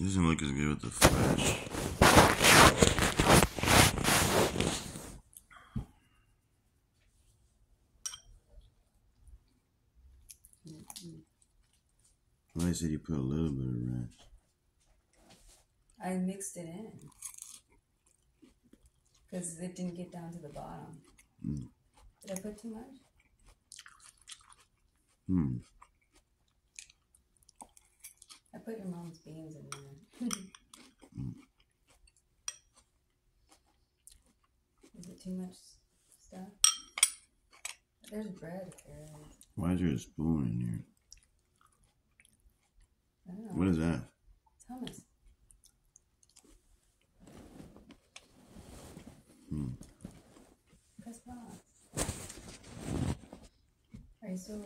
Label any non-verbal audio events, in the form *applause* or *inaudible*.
Doesn't look as good with the flash. Well, I said you put a little bit of ranch. I mixed it in because it didn't get down to the bottom. Mm. Did I put too much? Hmm. I put your mom's beans in there. *laughs* Is it too much stuff? There's bread here. Why is there a spoon in here? I don't know. What is that? Hummus. Hmm. Press pause. Are you still